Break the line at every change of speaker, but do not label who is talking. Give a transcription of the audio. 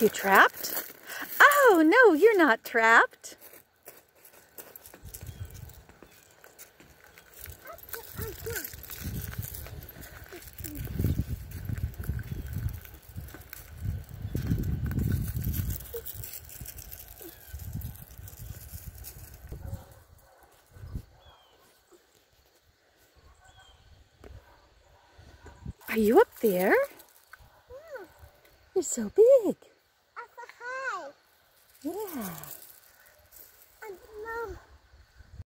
You trapped? Oh, no, you're not trapped. Are you up there? You're so big. Yeah.